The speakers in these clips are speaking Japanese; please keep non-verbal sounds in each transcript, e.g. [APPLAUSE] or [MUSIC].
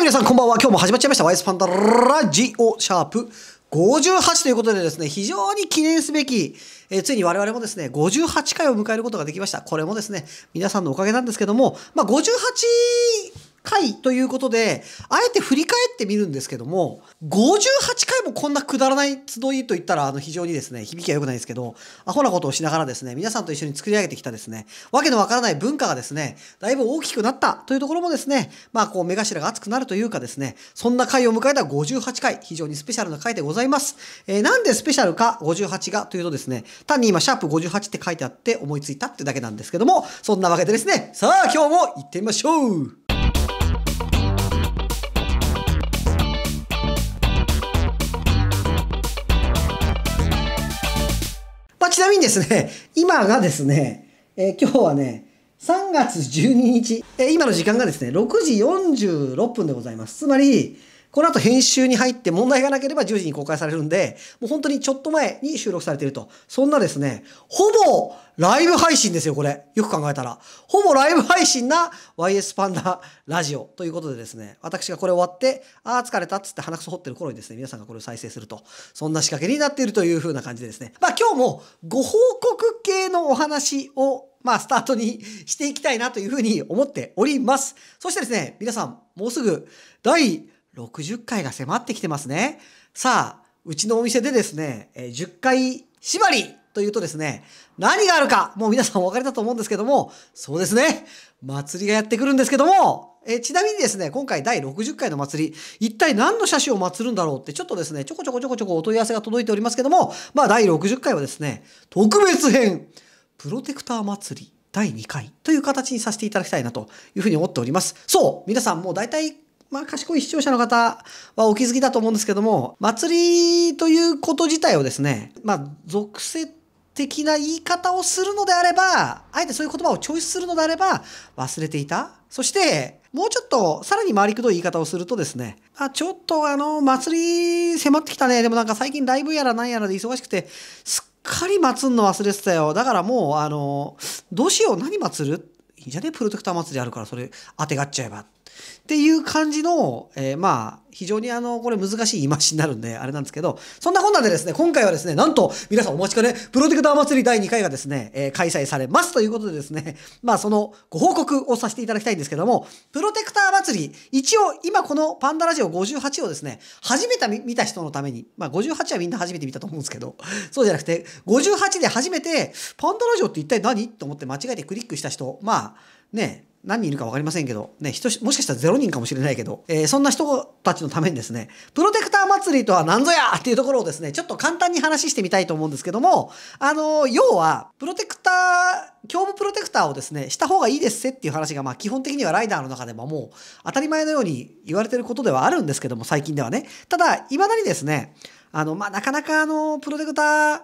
皆さんこんばんは。今日も始まっちゃいました。ワイスパンダラジオシャープ58ということでですね、非常に記念すべき、えーついに我々もですね、58回を迎えることができました。これもですね、皆さんのおかげなんですけども、まあ、58回ということで、あえて振り返ってみるんですけども、58回もこんなくだらない集いと言ったら、あの、非常にですね、響きは良くないですけど、アホなことをしながらですね、皆さんと一緒に作り上げてきたですね、わけのわからない文化がですね、だいぶ大きくなったというところもですね、まあ、こう、目頭が熱くなるというかですね、そんな回を迎えた58回、非常にスペシャルな回でございます。えーなんでスペシャルか、58がというとですね、単に今、シャープ58って書いてあって思いついたってだけなんですけども、そんなわけでですね、さあ、今日も行ってみましょうちなみにですね、今がですね、えー今日はね、3月12日、えー今の時間がですね、6時46分でございます。つまり、この後編集に入って問題がなければ10時に公開されるんで、もう本当にちょっと前に収録されていると。そんなですね、ほぼライブ配信ですよ、これ。よく考えたら。ほぼライブ配信な YS パンダラジオということでですね、私がこれ終わって、ああ、疲れたっつって鼻くそ掘ってる頃にですね、皆さんがこれを再生すると。そんな仕掛けになっているという風な感じでですね。まあ今日もご報告系のお話をまあ、スタートにしていきたいなというふうに思っております。そしてですね、皆さん、もうすぐ第60回が迫ってきてますね。さあ、うちのお店でですね、え10回縛りというとですね、何があるか、もう皆さんお分かりだと思うんですけども、そうですね、祭りがやってくるんですけども、えちなみにですね、今回第60回の祭り、一体何の車種を祭るんだろうって、ちょっとですね、ちょこちょこちょこちょこお問い合わせが届いておりますけども、まあ第60回はですね、特別編、プロテクター祭り第2回という形にさせていただきたいなというふうに思っております。そう皆さんもう大体まあ賢い視聴者の方はお気づきだと思うんですけども、祭りということ自体をですね、まあ属性的な言い方をするのであれば、あえてそういう言葉をチョイスするのであれば忘れていた。そして、もうちょっとさらに回りくどい言い方をするとですね、あ、ちょっとあの、祭り迫ってきたね。でもなんか最近ライブやらなんやらで忙しくて、すっかり祭るの忘れてたよ。だからもう、あの、どうしよう、何祭る？いいんじゃね？プロテクター祭りあるから、それ当てがっちゃえば。っていう感じの、えーまあ、非常にあの、これ難しい言い回しになるんで、あれなんですけど、そんなこんなでですね、今回はですね、なんと、皆さんお待ちかね、プロテクター祭り第2回がですね、えー開催されますということでですね、[LAUGHS] まあ、そのご報告をさせていただきたいんですけども、プロテクター祭り、一応、今このパンダラジオ58をですね、初めて見た人のために、まあ、58はみんな初めて見たと思うんですけど、[LAUGHS] そうじゃなくて、58で初めて、パンダラジオって一体何？と思って間違えてクリックした人、まあ、ね、何人いるか分かりませんけど、ね、人もしかしたら0人かもしれないけど、えーそんな人たちのためにですね、プロテクター祭りとは何ぞやっていうところをですね、ちょっと簡単に話してみたいと思うんですけども、あのー要は、プロテクター、胸部プロテクターをですね、した方がいいですせっていう話が、まあ基本的にはライダーの中でももう当たり前のように言われてることではあるんですけども、最近ではね。ただ、未だにですね、あの、まあなかなかあの、プロテクター、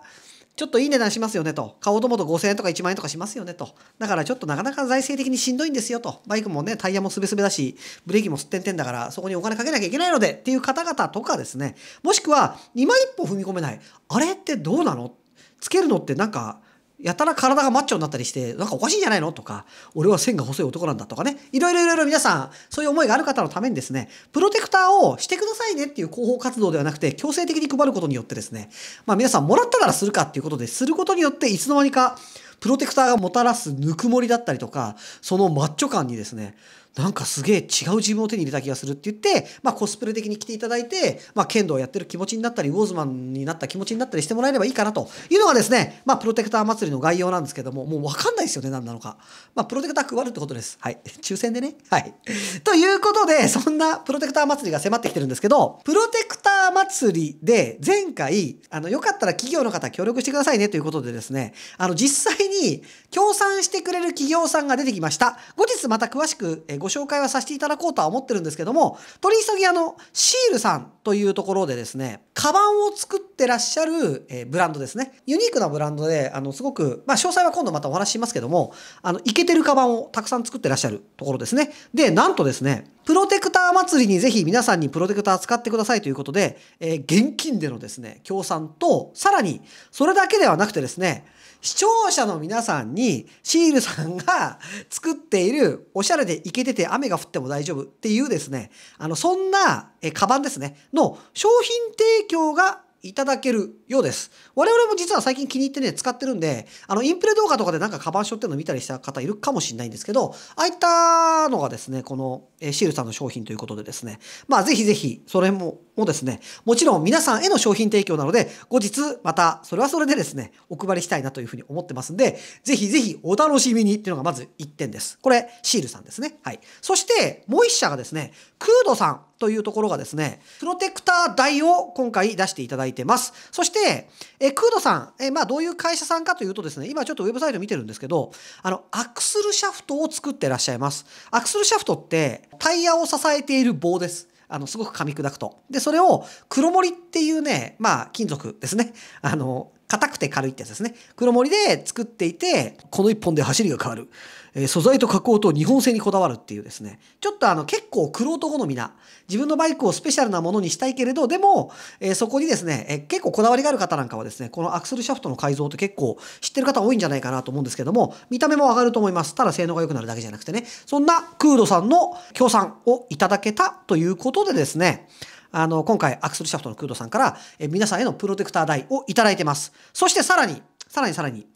ちょっといい値段しますよねと。買おうと思うと5000円とか1万円とかしますよねと。だからちょっとなかなか財政的にしんどいんですよと。バイクもね、タイヤもすべすべだし、ブレーキもすってんてんだから、そこにお金かけなきゃいけないのでっていう方々とかですね。もしくは、今一歩踏み込めない。あれってどうなの？つけるのってなんか、やたら体がマッチョになったりして、なんかおかしいんじゃないの？とか、俺は線が細い男なんだとかね。いろいろいろいろ皆さん、そういう思いがある方のためにですね、プロテクターをしてくださいねっていう広報活動ではなくて、強制的に配ることによってですね、まあ皆さんもらったからするかっていうことですることによって、いつの間にか、プロテクターがもたらすぬくもりだったりとか、そのマッチョ感にですね、なんかすげえ違う自分を手に入れた気がするって言って、まあコスプレ的に来ていただいて、まあ剣道をやってる気持ちになったり、ウォーズマンになった気持ちになったりしてもらえればいいかなというのがですね、まあプロテクター祭りの概要なんですけども、もうわかんないですよね、何なのか。まあプロテクター配るってことです。はい。抽選でね。はい。ということで、そんなプロテクター祭りが迫ってきてるんですけど、プロテク祭りで前回、あの、よかったら企業の方協力してくださいねということでですね、あの、実際に協賛してくれる企業さんが出てきました。後日また詳しくご紹介はさせていただこうとは思ってるんですけども、取り急ぎあの、シールさんというところでですね、カバンを作ってらっしゃる、えブランドですね。ユニークなブランドで、あの、すごく、まあ、詳細は今度またお話ししますけども、あの、イケてるカバンをたくさん作ってらっしゃるところですね。で、なんとですね、プロテクター祭りにぜひ皆さんにプロテクター使ってくださいということで、えー、現金でのですね、協賛と、さらに、それだけではなくてですね、視聴者の皆さんにシールさんが作っているおしゃれでイケてて雨が降っても大丈夫っていうですね、あの、そんな、え、カバンですね、の商品提供がいただけるようです。我々も実は最近気に入ってね、使ってるんで、あの、インプレ動画とかでなんかカバンしょってるの見たりした方いるかもしれないんですけど、ああいったのがですね、この、えシールさんの商品ということでですね、まあぜひぜひ、それも、もですね、もちろん皆さんへの商品提供なので、後日またそれはそれでですね、お配りしたいなというふうに思ってますんで、ぜひぜひお楽しみにっていうのがまず1点です。これ、シールさんですね。はい。そして、もう1社がですね、クードさんというところがですね、プロテクター台を今回出していただいててます。そして、えクードさん、えまあどういう会社さんかというとですね、今ちょっとウェブサイト見てるんですけど、あの、アクスルシャフトを作ってらっしゃいます。アクスルシャフトってタイヤを支えている棒です。あの、すごく噛み砕くと。で、それを黒森っていうね、まあ、金属ですね。あの、硬くて軽いってやつですね。黒森で作っていて、この一本で走りが変わる。えー、素材と加工と日本製にこだわるっていうですね。ちょっとあの結構クロート好みな、自分のバイクをスペシャルなものにしたいけれど、でも、えー、そこにですね、えー、結構こだわりがある方なんかはですね、このアクセルシャフトの改造って結構知ってる方多いんじゃないかなと思うんですけども、見た目も上がると思います。ただ性能が良くなるだけじゃなくてね、そんなクードさんの協賛をいただけたということでですね、あの、今回アクセルシャフトのクードさんから、え皆さんへのプロテクター台をいただいてます。そしてさらに、さらにさらに、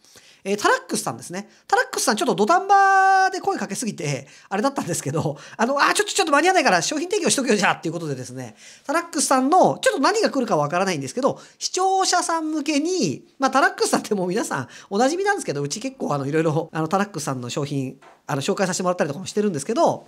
えー、タラックスさんですね。タラックスさんちょっと土壇場で声かけすぎて、あれだったんですけど、あの、あ、ちょっとちょっと間に合わないから商品提供しとけよじゃあっていうことでですね、タラックスさんの、ちょっと何が来るかわからないんですけど、視聴者さん向けに、まあタラックスさんってもう皆さんおなじみなんですけど、うち結構あの、いろいろ、あの、タラックスさんの商品、あの、紹介させてもらったりとかもしてるんですけど、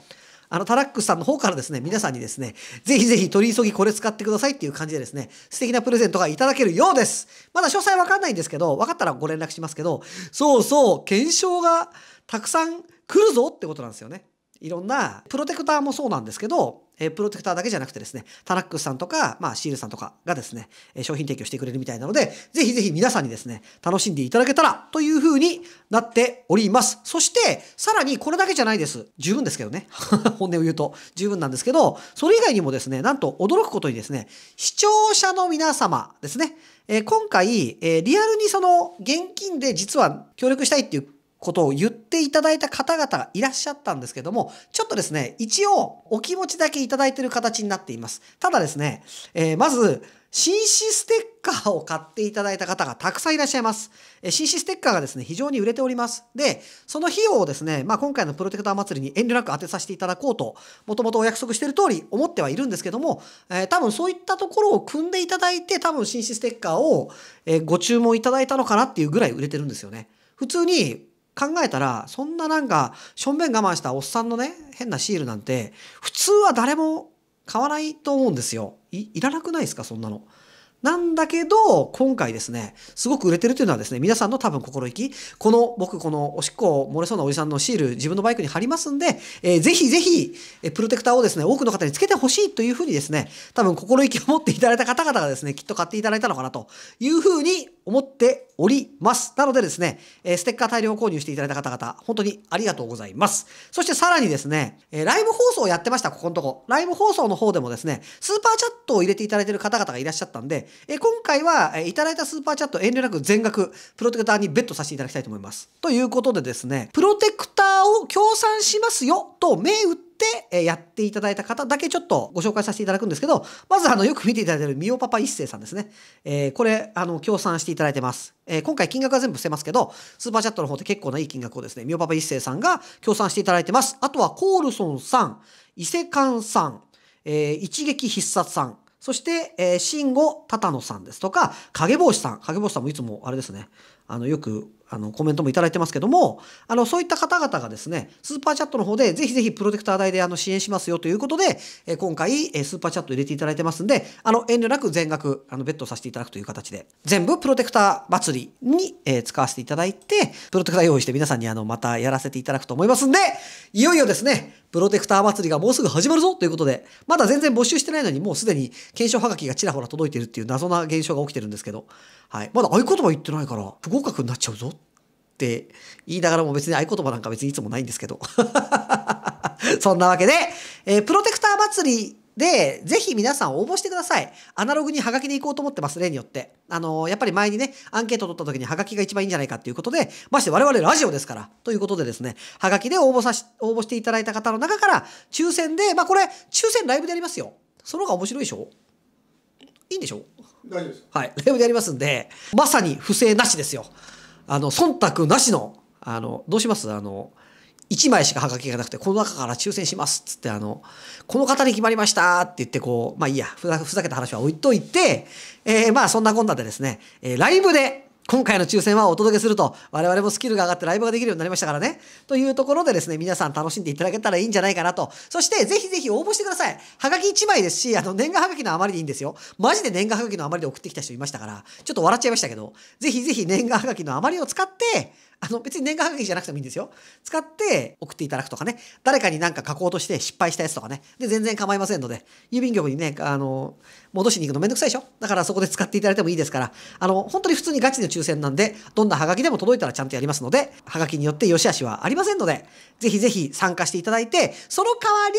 あの、タラックスさんの方からですね、皆さんにですね、ぜひぜひ取り急ぎこれ使ってくださいっていう感じでですね、素敵なプレゼントがいただけるようです。まだ詳細わかんないんですけど、わかったらご連絡しますけど、そうそう、検証がたくさん来るぞってことなんですよね。いろんな、プロテクターもそうなんですけど、えプロテクターだけじゃなくてですね、タラックスさんとか、まあ、シールさんとかがですね、え商品提供してくれるみたいなので、ぜひぜひ皆さんにですね、楽しんでいただけたらという風になっております。そして、さらにこれだけじゃないです。十分ですけどね。[LAUGHS] 本音を言うと十分なんですけど、それ以外にもですね、なんと驚くことにですね、視聴者の皆様ですね、え今回、えリアルにその現金で実は協力したいっていうことを言っていただいた方々がいらっしゃったんですけども、ちょっとですね、一応お気持ちだけいただいている形になっています。ただですね、えー、まず、紳士ステッカーを買っていただいた方がたくさんいらっしゃいます。紳士ステッカーがですね、非常に売れております。で、その費用をですね、まあ、今回のプロテクター祭りに遠慮なく当てさせていただこうと、もともとお約束している通り思ってはいるんですけども、えー、多分そういったところを組んでいただいて、多分紳士ステッカーを、え、ご注文いただいたのかなっていうぐらい売れてるんですよね。普通に考えたら、そんななんか、しょんべん我慢したおっさんのね、変なシールなんて、普通は誰も買わないと思うんですよ。い、いらなくないですか、そんなの。なんだけど、今回ですね、すごく売れてるというのはですね、皆さんの多分心意気、この僕このおしっこ漏れそうなおじさんのシール自分のバイクに貼りますんで、えー、ぜひぜひ、えプロテクターをですね、多くの方につけてほしいというふうにですね、多分心意気を持っていただいた方々がですね、きっと買っていただいたのかなというふうに思っております。なのでですね、えステッカー大量購入していただいた方々、本当にありがとうございます。そしてさらにですね、えライブ放送をやってました、ここのとこ。ライブ放送の方でもですね、スーパーチャットを入れていただいている方々がいらっしゃったんで、え今回は、えいただいたスーパーチャット遠慮なく全額プロテクターにベットさせていただきたいと思います。ということでですね、プロテクターを協賛しますよと銘打ってえやっていただいた方だけちょっとご紹介させていただくんですけど、まずあの、よく見ていただいているミオパパ一世さんですね。えー、これ、あの、協賛していただいてます。えー、今回金額は全部伏せますけど、スーパーチャットの方で結構ないい金額をですね、ミオパパ一世さんが協賛していただいてます。あとはコールソンさん、伊勢勘さん、えー、一撃必殺さん、そして、えー、慎吾多野さんですとか、影帽子さん。影帽子さんもいつもあれですね。あの、よくあの、コメントもいただいてますけども、あの、そういった方々がですね、スーパーチャットの方で、ぜひぜひプロテクター代であの支援しますよということで、え今回、えスーパーチャット入れていただいてますんで、あの、遠慮なく全額、あの、ベットさせていただくという形で、全部プロテクター祭りに、え使わせていただいて、プロテクター用意して皆さんにあの、またやらせていただくと思いますんで、いよいよですね、プロテクター祭りがもうすぐ始まるぞということで、まだ全然募集してないのに、もうすでに懸賞はがきがちらほら届いてるっていう謎な現象が起きてるんですけど、はい。まだ合言葉言ってないから、不合格になっちゃうぞって言いながらも別に合言葉なんか別にいつもないんですけど。[LAUGHS] そんなわけで、えープロテクター祭りで、ぜひ皆さん応募してください。アナログにハガキで行こうと思ってます、例によって。あのーやっぱり前にね、アンケート取った時にハガキが一番いいんじゃないかっていうことで、まして我々ラジオですから、ということでですね、ハガキで応募さし、応募していただいた方の中から、抽選で、まあこれ、抽選ライブでやりますよ。その方が面白いでしょ？いいんでしょ？大丈夫ですはい、ライブでやりますんで、まさに不正なしですよ。あの、忖度なしの、あの、どうします？あの、1枚しかハガキがなくて、この中から抽選しますっつって、あの、この方に決まりましたって言って、こう、まあいいや、ふざふざけた話は置いといて、えーまあそんなこんなでですね、えーライブで、今回の抽選はお届けすると、我々もスキルが上がってライブができるようになりましたからね。というところでですね、皆さん楽しんでいただけたらいいんじゃないかなと。そして、ぜひぜひ応募してください。はがき1枚ですし、あの、年賀はがきの余りでいいんですよ。マジで年賀はがきの余りで送ってきた人いましたから、ちょっと笑っちゃいましたけど、ぜひぜひ年賀はがきの余りを使って、あの、別に年賀はがきじゃなくてもいいんですよ。使って送っていただくとかね。誰かになんか書こうとして失敗したやつとかね。で、全然構いませんので、郵便局にね、あの、戻しに行くのめんどくさいでしょ？だからそこで使っていただいてもいいですから、あの、本当に普通にガチの抽選なんで、どんなハガキでも届いたらちゃんとやりますので、ハガキによって良し悪しはありませんので、ぜひぜひ参加していただいて、その代わり、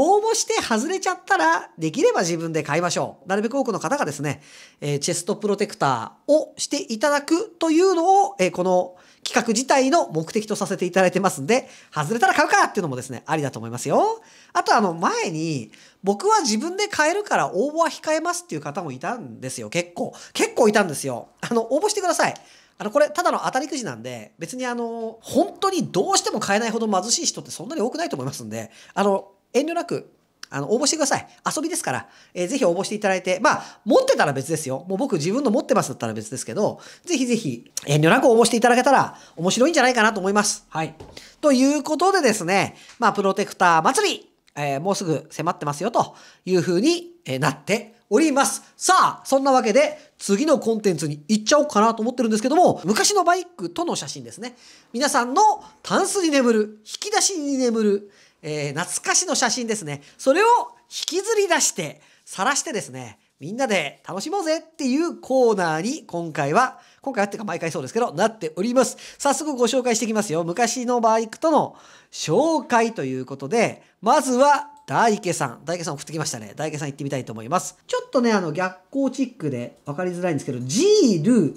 応募して外れちゃったら、できれば自分で買いましょう。なるべく多くの方がですね、えーチェストプロテクターをしていただくというのを、えーこの企画自体の目的とさせていただいてますんで、外れたら買うかっていうのもですね、ありだと思いますよ。あとあの前に、僕は自分で買えるから応募は控えますっていう方もいたんですよ、結構。結構いたんですよ。あの、応募してください。あの、これ、ただの当たりくじなんで、別にあの、本当にどうしても買えないほど貧しい人ってそんなに多くないと思いますんで、あの、遠慮なく、あの、応募してください。遊びですから、えーぜひ応募していただいて、まあ、持ってたら別ですよ。もう僕自分の持ってますだったら別ですけど、ぜひぜひ、遠慮なく応募していただけたら面白いんじゃないかなと思います。はい。ということでですね、まあ、プロテクター祭り、えーもうすぐ迫ってますよというふうに、なっております。さあ、そんなわけで、次のコンテンツに行っちゃおうかなと思ってるんですけども、昔のバイクとの写真ですね。皆さんのタンスに眠る、引き出しに眠る、えー懐かしの写真ですね。それを引きずり出して、晒してですね、みんなで楽しもうぜっていうコーナーに今回は、今回はっていうか毎回そうですけど、なっております。早速ご紹介していきますよ。昔のバイクとの紹介ということで、まずは大池さん。大池さん送ってきましたね。大池さん行ってみたいと思います。ちょっとね、あの逆光チックで分かりづらいんですけど、ジール、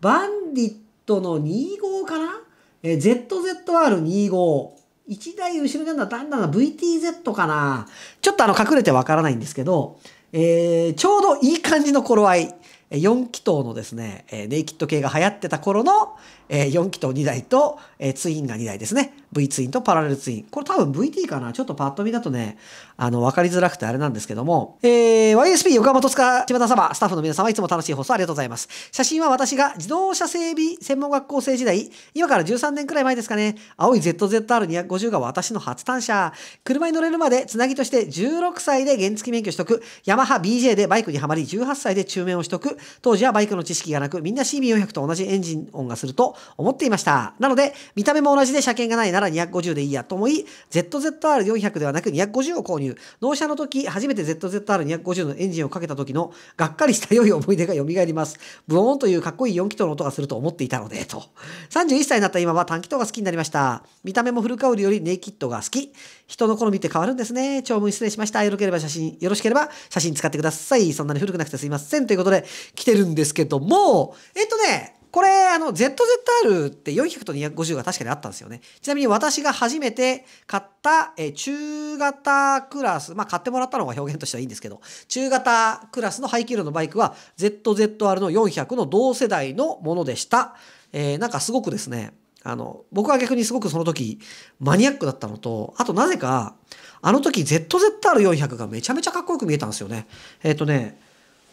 バンディットの25かな？え ZZR25。1台後ろにあるのはだんだん VTZ かなちょっとあの隠れてわからないんですけど、えーちょうどいい感じの頃合い。え4気筒のですね、えネイキッド系が流行ってた頃の、え4気筒2台と、えーツインが2台ですね。V ツインとパラレルツイン。これ多分 VT かな？ちょっとパッと見だとね、あの、わかりづらくてあれなんですけども、えー YSP 横浜戸塚千葉田様、スタッフの皆様いつも楽しい放送ありがとうございます。写真は私が自動車整備専門学校生時代、今から13年くらい前ですかね、青い ZZR250 が私の初単車。車に乗れるまでつなぎとして16歳で原付免許取得、ヤマハ BJ でバイクにはまり18歳で中免を取得、当時はバイクの知識がなく、みんな CB400 と同じエンジン音がすると思っていました。なので、見た目も同じで車検がないなら250でいいやと思い、ZZR400 ではなく250を購入。納車の時、初めて ZZR250 のエンジンをかけた時のがっかりした良い思い出が蘇ります。ブオーンというかっこいい4気筒の音がすると思っていたので、と。31歳になった今は短気筒が好きになりました。見た目もフルカウルよりネイキッドが好き。人の好みって変わるんですね。長文失礼しました。よろければ写真、よろしければ写真使ってください。そんなに古くなくてすいません。ということで、来てるんですけども、えっとね、これ、あの、ZZR って400と250が確かにあったんですよね。ちなみに私が初めて買った、え中型クラス、まあ買ってもらったのが表現としてはいいんですけど、中型クラスの排気量のバイクは ZZR の400の同世代のものでした。えーなんかすごくですね、あの、僕は逆にすごくその時マニアックだったのと、あとなぜか、あの時 ZZR400 がめちゃめちゃかっこよく見えたんですよね。えっ、とね、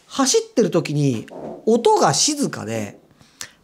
走ってる時に音が静かで、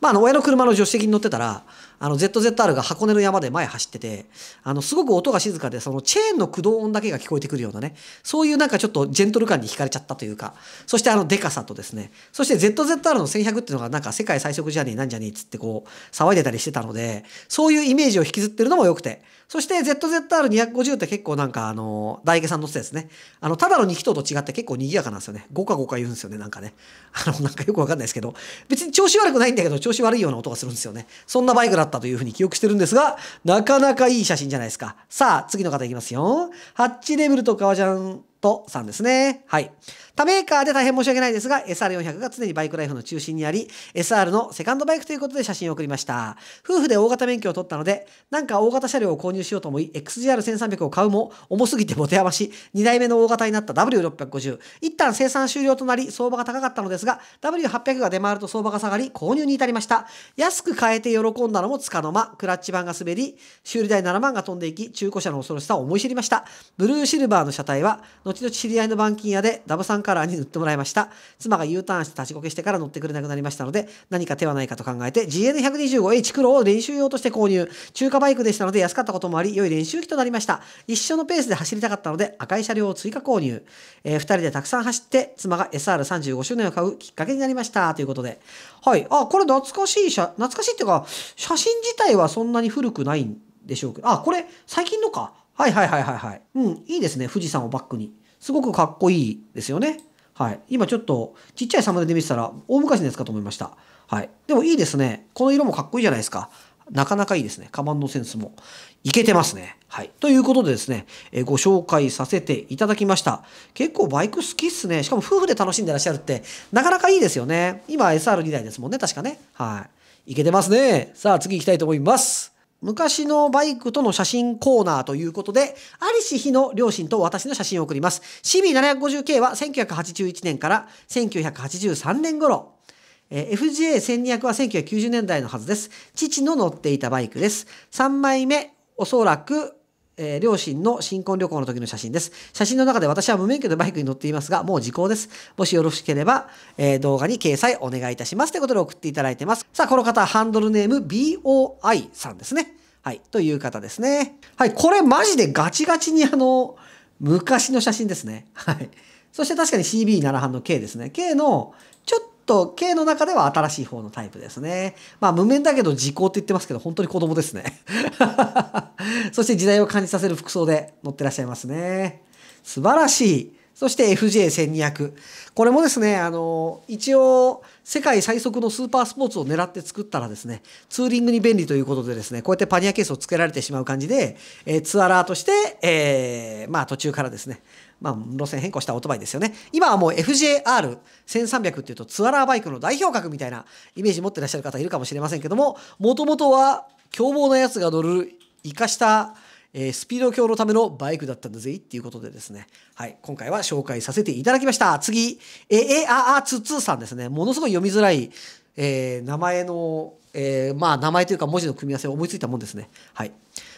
まあ、あの親の車の助手席に乗ってたらあの ZZR が箱根の山で前走っててあのすごく音が静かでそのチェーンの駆動音だけが聞こえてくるようなねそういうなんかちょっとジェントル感に惹かれちゃったというかそしてあのデカさとですねそして ZZR の1100っていうのがなんか世界最速じゃねえなんじゃねえっつってこう騒いでたりしてたのでそういうイメージを引きずってるのも良くてそして ZZR250 って結構なんかあの大池さん乗ってですねあのただの2気筒と違って結構賑やかなんですよね5か5か言うんですよねなんかねあのなんかよくわかんないですけど別に調子悪くないんだけど調子悪いような音がするんですよねそんなバイクだったというふうに記憶してるんですが、なかなかいい写真じゃないですか。さあ、次の方いきますよ。ハッチレベルと革ジャンとさんですね。はい。他メーカーで大変申し訳ないですが、SR400 が常にバイクライフの中心にあり、SR のセカンドバイクということで写真を送りました。夫婦で大型免許を取ったので、なんか大型車両を購入しようと思い、XGR1300 を買うも、重すぎて持て余し、2台目の大型になった W650。一旦生産終了となり、相場が高かったのですが、W800 が出回ると相場が下がり、購入に至りました。安く買えて喜んだのもつかの間、クラッチ板が滑り、修理代7万が飛んでいき、中古車の恐ろしさを思い知りました。ブルーシルバーの車体は、後々知り合いの板金屋でダブさんカラーに塗ってもらいました。妻が U ターンして立ちこけしてから乗ってくれなくなりましたので、何か手はないかと考えて GN125H 黒を練習用として購入。中華バイクでしたので安かったこともあり、良い練習機となりました。一緒のペースで走りたかったので赤い車両を追加購入。えー、2人でたくさん走って、妻が SR35 周年を買うきっかけになりました。ということで。はい。あ、これ懐かしい写、懐かしいっていうか、写真自体はそんなに古くないんでしょうけど、あ、これ最近のか。はいはいはいはいはい。うん、いいですね。富士山をバックに。すごくかっこいいですよね。はい。今ちょっとちっちゃいサムネで見てたら大昔のやつかと思いました。はい。でもいいですね。この色もかっこいいじゃないですか。なかなかいいですね。カバンのセンスもいけてますね。はい。ということでですね、えご紹介させていただきました。結構バイク好きっすね。しかも夫婦で楽しんでらっしゃるって、なかなかいいですよね。今 SR2 台ですもんね。確かね。はい。いけてますね。さあ次行きたいと思います。昔のバイクとの写真コーナーということで、ありし日の両親と私の写真を送ります。CB750K は1981年から1983年頃。FJ1200 は1990年代のはずです。父の乗っていたバイクです。3枚目、おそらくえー、両親の新婚旅行の時の写真です。写真の中で私は無免許でバイクに乗っていますが、もう時効です。もしよろしければ、えー、動画に掲載お願いいたします。ということで送っていただいてます。さあ、この方、ハンドルネーム BOI さんですね。はい。という方ですね。はい。これマジでガチガチにあの、昔の写真ですね。はい。そして確かに CB7 班の K ですね。K のちょっと K の中では新しい方のタイプですね。まあ無面だけど時効って言ってますけど、本当に子供ですね。[LAUGHS] そして時代を感じさせる服装で乗ってらっしゃいますね。素晴らしい。そして FJ1200。これもですね、あの、一応、世界最速のスーパースポーツを狙って作ったらですね、ツーリングに便利ということでですね、こうやってパニアケースを付けられてしまう感じで、えー、ツアラーとして、えー、まあ途中からですね、まあ、路線変更したオートバイですよね。今はもう FJR1300 っていうとツアラーバイクの代表格みたいなイメージ持ってらっしゃる方いるかもしれませんけども、もともとは凶暴なやつが乗る生かしたえー、スピード強のためのバイクだったんだぜっていうことでですね、はい、今回は紹介させていただきました。次、え、え、ああ、つつさんですね。ものすごい読みづらい、えー、名前の、えー、まあ名前というか文字の組み合わせを思いついたもんですね。はい。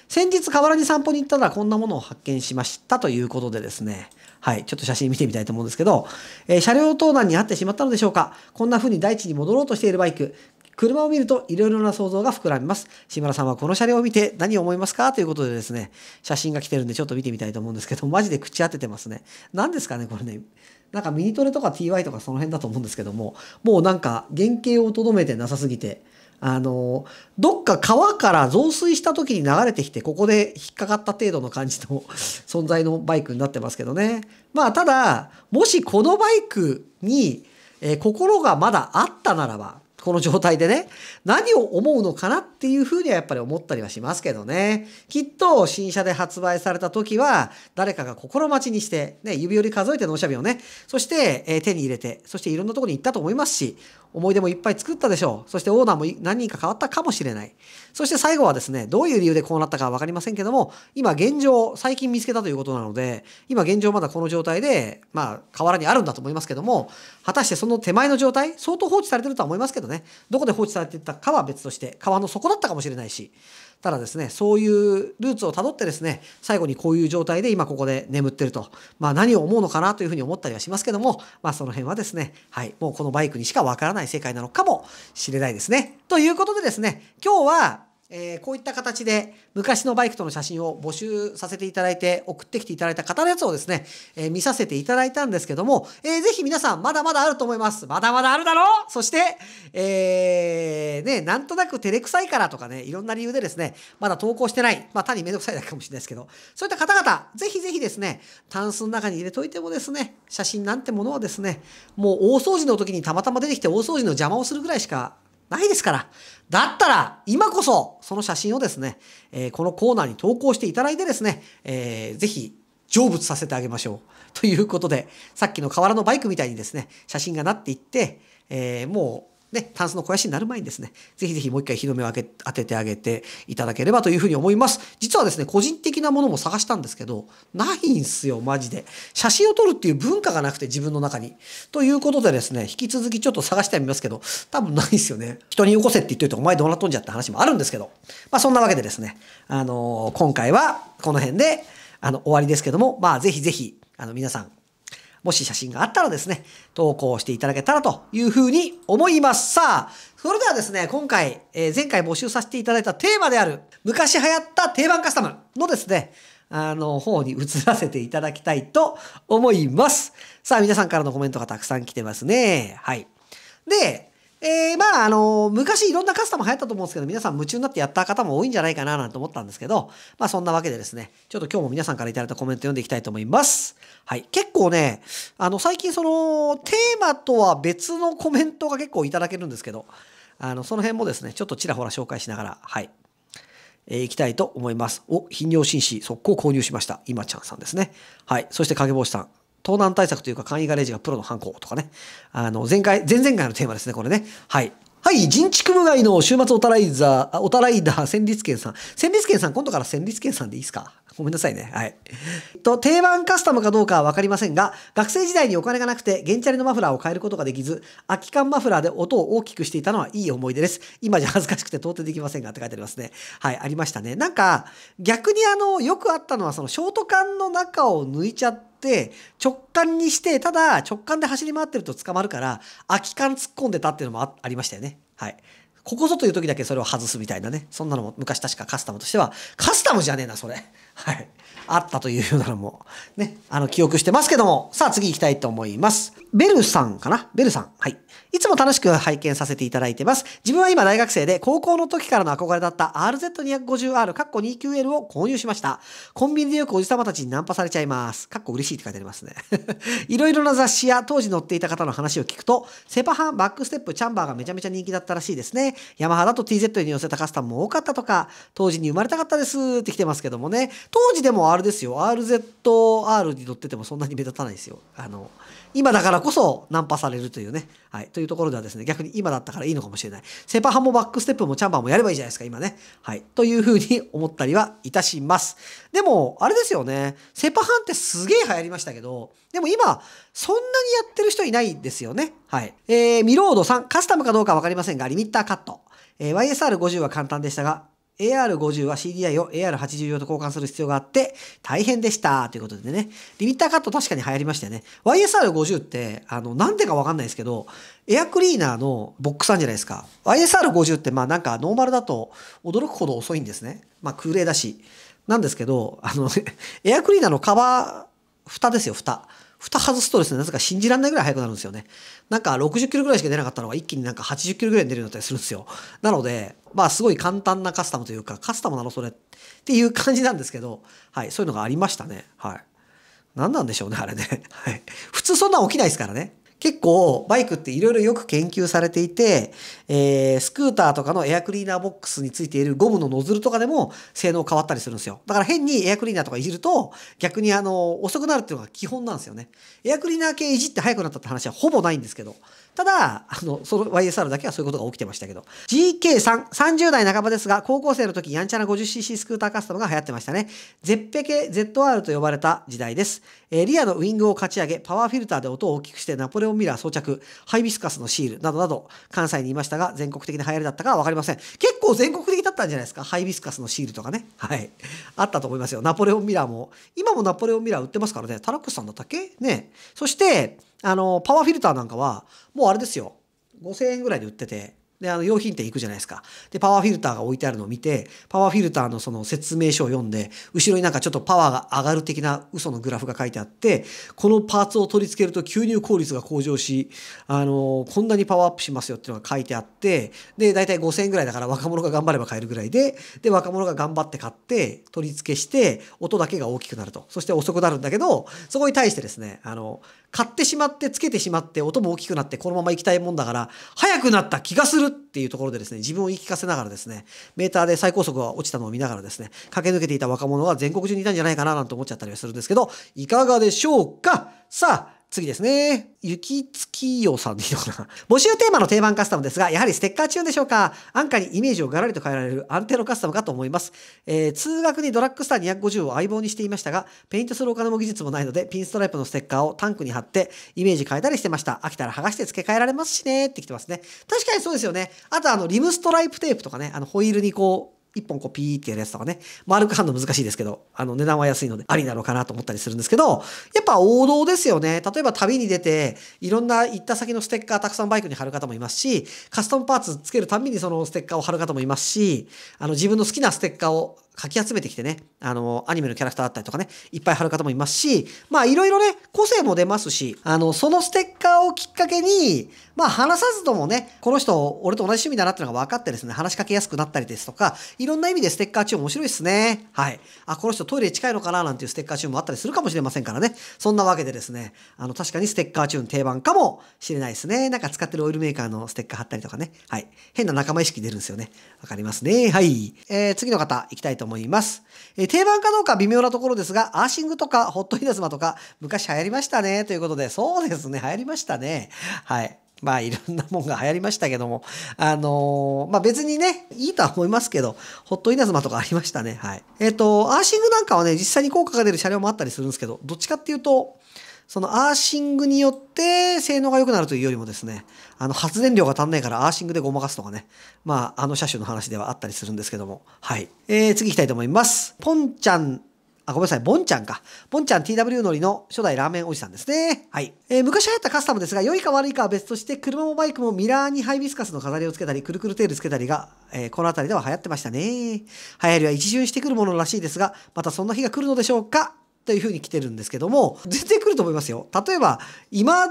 先日河原に散歩に行ったらこんなものを発見しましたということでですね、はい、ちょっと写真見てみたいと思うんですけど、えー、車両盗難に遭ってしまったのでしょうかこんな風に大地に戻ろうとしているバイク、車を見るといろいろな想像が膨らみます。志村さんはこの車両を見て何を思いますか？ということでですね、写真が来てるんでちょっと見てみたいと思うんですけど、マジで口当ててますね。何ですかね、これね。なんかミニトレとか TY とかその辺だと思うんですけども、もうなんか原型をとどめてなさすぎて、あの、どっか川から増水した時に流れてきて、ここで引っかかった程度の感じの [LAUGHS] 存在のバイクになってますけどね。まあ、ただ、もしこのバイクに、えー、心がまだあったならば、この状態でね、何を思うのかなっていうふうにはやっぱり思ったりはしますけどね。きっと新車で発売された時は、誰かが心待ちにして、ね、指折り数えて納車日をね、そして、え、手に入れて、そしていろんなところに行ったと思いますし、思い出もいっぱい作ったでしょう。そしてオーナーも何人か変わったかもしれない。そして最後はですね、どういう理由でこうなったかは分かりませんけども、今現状、最近見つけたということなので、今現状まだこの状態で、まあ、河原にあるんだと思いますけども、果たしてその手前の状態、相当放置されてるとは思いますけどね、どこで放置されていたかは別として、川の底だったかもしれないし、ただですね、そういうルーツをたどってですね、最後にこういう状態で今ここで眠ってると、まあ何を思うのかなというふうに思ったりはしますけども、まあその辺はですね、はい、もうこのバイクにしかわからない世界なのかもしれないですね。ということでですね、今日はえー、こういった形で昔のバイクとの写真を募集させていただいて送ってきていただいた方のやつをですね、えー、見させていただいたんですけども、えー、ぜひ皆さんまだまだあると思います。まだまだあるだろうそして、えー、ね、なんとなく照れくさいからとかね、いろんな理由でですね、まだ投稿してない、まあ単にめんどくさいだけかもしれないですけど、そういった方々、ぜひぜひですね、タンスの中に入れといてもですね、写真なんてものはですね、もう大掃除の時にたまたま出てきて大掃除の邪魔をするぐらいしかないですから。だったら、今こそ、その写真をですね、えー、このコーナーに投稿していただいてですね、えー、ぜひ、成仏させてあげましょう。ということで、さっきの河原のバイクみたいにですね、写真がなっていって、えー、もう、ね、タンスの肥やしになる前にですね、ぜひぜひもう一回日の目を当ててあげていただければというふうに思います。実はですね、個人的なものも探したんですけど、ないんすよ、マジで。写真を撮るっていう文化がなくて自分の中に。ということでですね、引き続きちょっと探してみますけど、多分ないですよね。人によこせって言っといてお前どうなっとんじゃって話もあるんですけど、まあそんなわけでですね、あのー、今回はこの辺で、あの、終わりですけども、まあぜひぜひ、あの皆さんもし写真があったらですね、投稿していただけたらというふうに思います。さあ、それではですね、今回、えー、前回募集させていただいたテーマである、昔流行った定番カスタムのですね、あの、方に移らせていただきたいと思います。さあ、皆さんからのコメントがたくさん来てますね。はい。で、えー、まあ、あの、昔いろんなカスタム流行ったと思うんですけど、皆さん夢中になってやった方も多いんじゃないかななんて思ったんですけど、まあそんなわけでですね、ちょっと今日も皆さんからいただいたコメント読んでいきたいと思います。はい。結構ね、あの、最近その、テーマとは別のコメントが結構いただけるんですけど、あの、その辺もですね、ちょっとちらほら紹介しながら、はい。えー、いきたいと思います。お、頻尿紳士、速攻購入しました。今ちゃんさんですね。はい。そして影帽子さん。盗難対策というか簡易ガレージがプロの犯行とかね。あの、前回、前々回のテーマですね、これね。はい。はい、人畜無害の週末オタライザー、オタライダー、戦律剣さん。戦律剣さん、今度から戦律剣さんでいいですか？ごめんなさいね。はい。と、定番カスタムかどうかはわかりませんが、学生時代にお金がなくて、原チャリのマフラーを変えることができず、空き缶マフラーで音を大きくしていたのはいい思い出です。今じゃ恥ずかしくて到底できませんがって書いてありますね。はい、ありましたね。なんか、逆にあの、よくあったのは、そのショート缶の中を抜いちゃって、直感にして、ただ直感で走り回ってると捕まるから、空き缶突っ込んでたっていうのもあありましたよね。はい。ここぞという時だけそれを外すみたいなね。そんなのも昔確かカスタムとしては、カスタムじゃねえな、それ。はい。あったというようなのも、ね、あの、記憶してますけども、さあ次行きたいと思います。ベルさんかな？ベルさん。はい。いつも楽しく拝見させていただいてます。自分は今大学生で、高校の時からの憧れだった RZ250R、カッコ 2QL を購入しました。コンビニでよくおじさまたちにナンパされちゃいます。カッコ嬉しいって書いてありますね。[LAUGHS] いろいろな雑誌や当時載っていた方の話を聞くと、セパハン、バックステップ、チャンバーがめちゃめちゃ人気だったらしいですね。ヤマハだと TZ に寄せたカスタムも多かったとか、当時に生まれたかったですって来てますけどもね。当時でもあれですよ。RZR に乗っててもそんなに目立たないですよ。あの、今だからこそナンパされるというね。はい。というところではですね、逆に今だったからいいのかもしれない。セパハもバックステップもチャンバーもやればいいじゃないですか、今ね。はい。というふうに思ったりはいたします。でも、あれですよね。セパハンってすげえ流行りましたけど、でも今、そんなにやってる人いないですよね。はい。えー、ミロードさん、カスタムかどうかわかりませんが、リミッターカット。えー、YSR50 は簡単でしたが、AR50 は CDI を AR80 用と交換する必要があって大変でした。ということでね。リミッターカット確かに流行りましたよね。YSR50 って、あの、なんでかわかんないですけど、エアクリーナーのボックスなんじゃないですか。YSR50 ってまあなんかノーマルだと驚くほど遅いんですね。まあ空冷だし。なんですけど、あの、エアクリーナーのカバー、蓋ですよ、蓋。蓋外すとですね、なぜか信じられないぐらい速くなるんですよね。なんか60キロぐらいしか出なかったのが一気になんか80キロぐらいに出るようになったりするんですよ。なので、まあすごい簡単なカスタムというか、カスタムなのそれっていう感じなんですけど、はい、そういうのがありましたね。はい。何なんでしょうね、あれね。はい。普通そんな起きないですからね。結構バイクっていろいろよく研究されていて、えー、スクーターとかのエアクリーナーボックスについているゴムのノズルとかでも性能変わったりするんですよ。だから変にエアクリーナーとかいじると逆にあの遅くなるっていうのが基本なんですよね。エアクリーナー系いじって速くなったって話はほぼないんですけど。ただ、あの、その YSR だけはそういうことが起きてましたけど。GK3、30代半ばですが、高校生の時やんちゃな 50cc スクーターカスタムが流行ってましたね。ゼッペケ ZR と呼ばれた時代です。えー、リアのウィングをかち上げ、パワーフィルターで音を大きくしてナポレオンミラー装着、ハイビスカスのシールなどなど、関西にいましたが、全国的な流行りだったかはわかりません。結構全国的だったんじゃないですか？ハイビスカスのシールとかね。はい。あったと思いますよ。ナポレオンミラーも。今もナポレオンミラー売ってますからね。タナックスさんだったっけ？ね。そして、あの、パワーフィルターなんかは、もうあれですよ。5000円ぐらいで売ってて、で、あの、用品店行くじゃないですか。で、パワーフィルターが置いてあるのを見て、パワーフィルターのその説明書を読んで、後ろになんかちょっとパワーが上がる的な嘘のグラフが書いてあって、このパーツを取り付けると吸入効率が向上し、あの、こんなにパワーアップしますよっていうのが書いてあって、で、大体5000円ぐらいだから若者が頑張れば買えるぐらいで、で、若者が頑張って買って、取り付けして、音だけが大きくなると。そして遅くなるんだけど、そこに対してですね、あの、買ってしまってつけてしまって音も大きくなってこのまま行きたいもんだから早くなった気がするっていうところでですね自分を言い聞かせながらですねメーターで最高速が落ちたのを見ながらですね駆け抜けていた若者は全国中にいたんじゃないかななんて思っちゃったりはするんですけどいかがでしょうか？さあ次ですね。雪月夜さんでいいのかな募集テーマの定番カスタムですが、やはりステッカーチューンでしょうか安価にイメージをガラリと変えられる安定のカスタムかと思います。えー、通学にドラッグスター250を相棒にしていましたが、ペイントするお金も技術もないので、ピンストライプのステッカーをタンクに貼って、イメージ変えたりしてました。飽きたら剥がして付け替えられますしねってきてますね。確かにそうですよね。あとあの、リムストライプテープとかね、あの、ホイールにこう、一本こうピーってやるやつとかね、丸く貼るの難しいですけど、あの値段は安いのでありなのかなと思ったりするんですけど、やっぱ王道ですよね。例えば旅に出て、いろんな行った先のステッカーたくさんバイクに貼る方もいますし、カスタムパーツつけるたびにそのステッカーを貼る方もいますし、あの自分の好きなステッカーをかき集めてきてね、あの、アニメのキャラクターだったりとかね、いっぱい貼る方もいますし、まあいろいろね、個性も出ますし、あの、そのステッカーをきっかけに、まあ話さずともね、この人、俺と同じ趣味だなってのが分かってですね、話しかけやすくなったりですとか、いろんな意味でステッカーチューン面白いですね。はい。あ、この人トイレ近いのかななんていうステッカーチューンもあったりするかもしれませんからね。そんなわけでですね、あの、確かにステッカーチューン定番かもしれないですね。なんか使ってるオイルメーカーのステッカー貼ったりとかね。はい。変な仲間意識出るんですよね。わかりますね。はい。えー、次の方、行きたいと思います。思いますえー、定番かどうか微妙なところですが、アーシングとかホット稲妻とか昔流行りましたね。ということで、そうですね、流行りましたね。はい。まあいろんなもんが流行りましたけども、あのー、まあ別にね、いいとは思いますけど、ホット稲妻とかありましたね。はい。えっ、ー、と、アーシングなんかはね、実際に効果が出る車両もあったりするんですけど、どっちかっていうと、そのアーシングによって性能が良くなるというよりもですね、あの発電量が足んないからアーシングでごまかすとかね、まああの車種の話ではあったりするんですけども、はい。えー、次行きたいと思います。ポンちゃんあ、ごめんなさい、ボンちゃんか。ボンちゃん TW 乗りの初代ラーメンおじさんですね。はい。えー、昔流行ったカスタムですが、良いか悪いかは別として、車もバイクもミラーにハイビスカスの飾りをつけたり、くるくるテールつけたりが、えー、この辺りでは流行ってましたね。流行りは一巡してくるものらしいですが、またそんな日が来るのでしょうかというふうに来てるんですけども、全然来ると思いますよ。例えば、今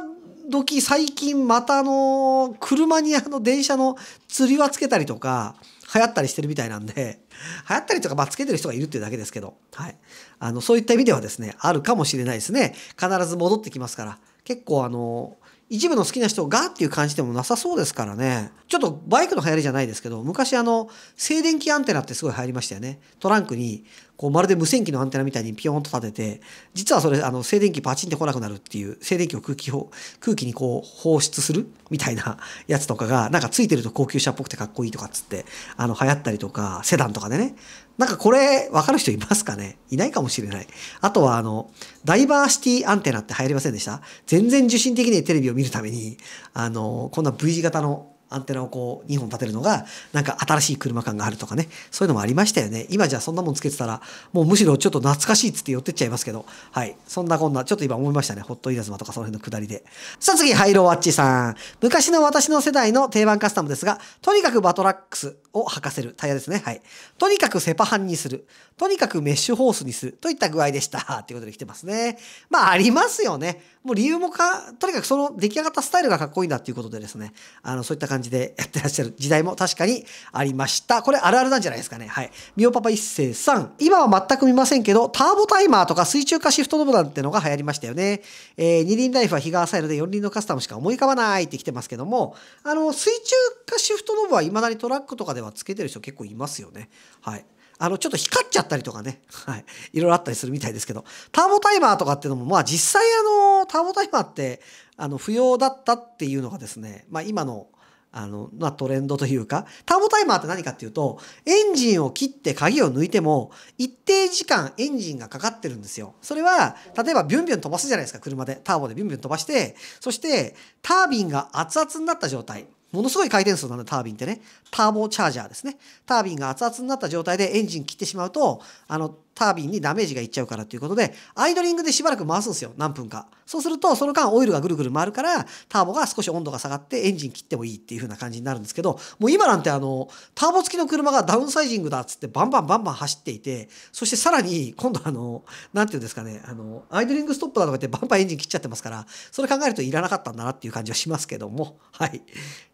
時最近またあの、車にあの電車の釣り輪つけたりとか、流行ったりしてるみたいなんで、流行ったりとか、まあ、つけてる人がいるっていうだけですけど、はい。あの、そういった意味ではですね、あるかもしれないですね。必ず戻ってきますから。結構あの、一部の好きな人がっていう感じでもなさそうですからね。ちょっとバイクの流行りじゃないですけど、昔あの、静電気アンテナってすごい流行りましたよね。トランクに、こうまるで無線機のアンテナみたいにピヨンと立てて、実はそれあの静電気パチンって来なくなるっていう、静電気を空気を空気にこう放出するみたいなやつとかが、なんかついてると高級車っぽくてかっこいいとかっつって、あの流行ったりとか、セダンとかでね。なんかこれ、わかる人いますかね？いないかもしれない。あとは、あの、ダイバーシティアンテナって流行りませんでした？全然受信的にテレビを見るために、あの、こんな V 字型のアンテナをこう2本立てるのがなんか新しい車感があるとかね。そういうのもありましたよね。今じゃそんなもんつけてたらもうむしろちょっと懐かしいっつって寄ってっちゃいますけど。はい。そんなこんなちょっと今思いましたね。ホットイナズマとかその辺の下りで。さあ次ハイローワッチさん。昔の私の世代の定番カスタムですがとにかくバトラックスを履かせるタイヤですね。はい。とにかくセパハンにする。とにかくメッシュホースにする。といった具合でした。ということで来てますね。まあありますよね。もう理由もかとにかくその出来上がったスタイルがかっこいいんだっていうことでですね。あのそういった感じ感じでやってらっしゃる時代も確かにありました。これあるあるなんじゃないですかね。はい。ミオパパ一世さん。今は全く見ませんけど、ターボタイマーとか水中化シフトノブなんてのが流行りましたよね。えー、二輪ライフは日川サイルで四輪のカスタムしか思い浮かばないって来てますけども、あの、水中化シフトノブは未だにトラックとかではつけてる人結構いますよね。はい。あの、ちょっと光っちゃったりとかね。はい。いろいろあったりするみたいですけど、ターボタイマーとかっていうのも、まあ実際あの、ターボタイマーって、あの、不要だったっていうのがですね、まあ今のあの、まあ、トレンドというか、ターボタイマーって何かっていうと、エンジンを切って鍵を抜いても、一定時間エンジンがかかってるんですよ。それは、例えばビュンビュン飛ばすじゃないですか、車で。ターボでビュンビュン飛ばして、そして、タービンが熱々になった状態。ものすごい回転数なんでタービンってね。ターボチャージャーですね。タービンが熱々になった状態でエンジン切ってしまうと、あの、タービンにダメージがいっちゃうからっていうことで、アイドリングでしばらく回すんですよ。何分か。そうすると、その間オイルがぐるぐる回るから、ターボが少し温度が下がってエンジン切ってもいいっていう風な感じになるんですけど、もう今なんてあの、ターボ付きの車がダウンサイジングだっつってバンバンバンバン走っていて、そしてさらに今度あの、なんていうんですかね、あの、アイドリングストップだとか言ってバンバンエンジン切っちゃってますから、それ考えるといらなかったんだなっていう感じはしますけども、はい。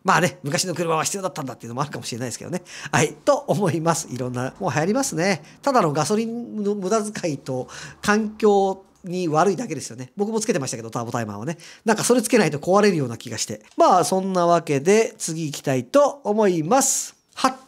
まあね、昔の車は必要だったんだっていうのもあるかもしれないですけどね。はい。と思います。いろんな、もう流行りますね。ただのガソリンの無駄遣いと環境に悪いだけですよね。僕もつけてましたけど、ターボタイマーはね。なんかそれつけないと壊れるような気がして。まあ、そんなわけで次行きたいと思います。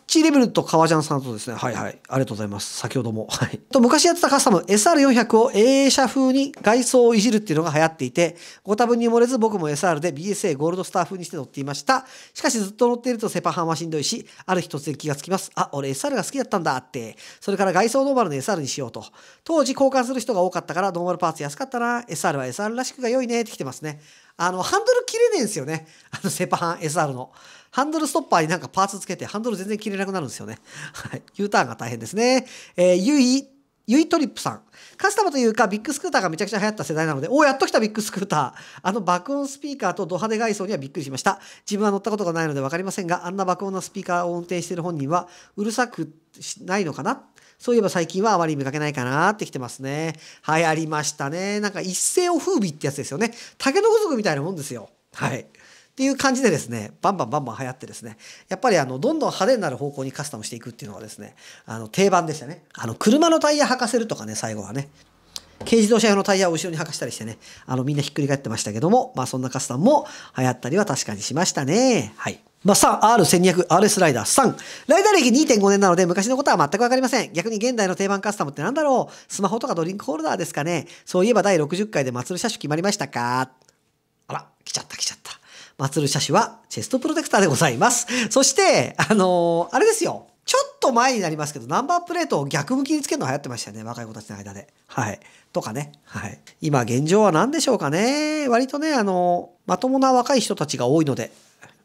ハッチレベルと革ジャンさんとですね、はいはい、ありがとうございます。先ほども。はい。と、昔やってたカスタム SR400 を AA 車風に外装をいじるっていうのが流行っていて、ご多分に漏れず僕も SR で BSA ゴールドスター風にして乗っていました。しかしずっと乗っているとセパハンはしんどいし、ある日突然気がつきます。あ、俺 SR が好きだったんだって。それから外装ノーマルの SR にしようと。当時交換する人が多かったからノーマルパーツ安かったな。SR は SR らしくが良いねって来てますね。あの、ハンドル切れねえんですよね。あの、セパハン SR の。ハンドルストッパーになんかパーツつけて、ハンドル全然切れなくなるんですよね。はい。U ターンが大変ですね。えー、ゆい、ゆいトリップさん。カスタムというか、ビッグスクーターがめちゃくちゃ流行った世代なので、おお、やっと来たビッグスクーター。あの爆音スピーカーとド派手外装にはびっくりしました。自分は乗ったことがないので分かりませんが、あんな爆音なスピーカーを運転している本人は、うるさくないのかな？そういえば最近はあまり見かけないかなってきてますね。はい、ありましたね。なんか一世を風靡ってやつですよね。竹の子族みたいなもんですよ。はい。っていう感じでですね、バンバンバンバン流行ってですね、やっぱりあの、どんどん派手になる方向にカスタムしていくっていうのがですね、あの、定番でしたね。あの、車のタイヤ履かせるとかね、最後はね。軽自動車用のタイヤを後ろに履かしたりしてね、あの、みんなひっくり返ってましたけども、まあそんなカスタムも流行ったりは確かにしましたね。はい。まあ、3、R1200、RS ライダー3。ライダー歴2.5年なので昔のことは全くわかりません。逆に現代の定番カスタムって何だろうスマホとかドリンクホルダーですかねそういえば第60回で祭る車種決まりましたかあら、来ちゃった来ちゃった。祭る車種はチェストプロテクターでございます。そして、あのー、あれですよ。ちょっと前になりますけど、ナンバープレートを逆向きにつけるの流行ってましたよね。若い子たちの間で。はい。とかね。はい。今現状は何でしょうかね。割とね、あの、まともな若い人たちが多いので、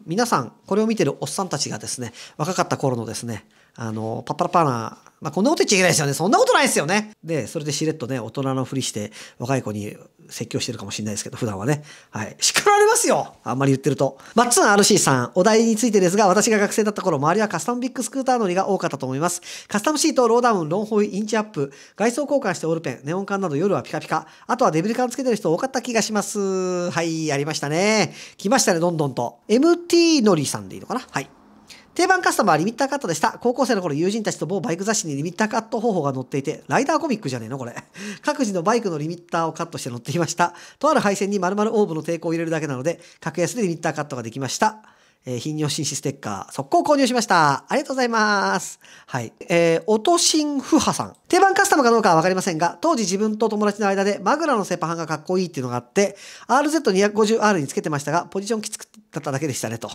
皆さん、これを見てるおっさんたちがですね、若かった頃のですね、あの、パッパラパーな、まあ、こんなこと言っちゃいけないですよね。そんなことないですよね。で、それでしれっとね、大人のふりして、若い子に説教してるかもしれないですけど、普段はね。はい。叱られますよあんまり言ってると。マッツン RC さん、お題についてですが、私が学生だった頃、周りはカスタムビッグスクーター乗りが多かったと思います。カスタムシート、ローダウン、ロンホイ、インチアップ、外装交換してオールペン、ネオン管など夜はピカピカ。あとはデビル管つけてる人多かった気がします。はい、ありましたね。来ましたね、どんどんと。MT のりさんでいいのかな？はい。定番カスタムはリミッターカットでした。高校生の頃友人たちと某バイク雑誌にリミッターカット方法が載っていて、ライダーコミックじゃねえのこれ。[LAUGHS] 各自のバイクのリミッターをカットして載っていました。とある配線に丸々オーブの抵抗を入れるだけなので、格安でリミッターカットができました。えー、頻尿紳士ステッカー、速攻購入しました。ありがとうございます。はい。えー、おとしんふはさん。定番カスタムかどうかはわかりませんが、当時自分と友達の間でマグラのセパハンがかっこいいっていうのがあって、RZ250R につけてましたが、ポジションきつくだっただけでしたねと。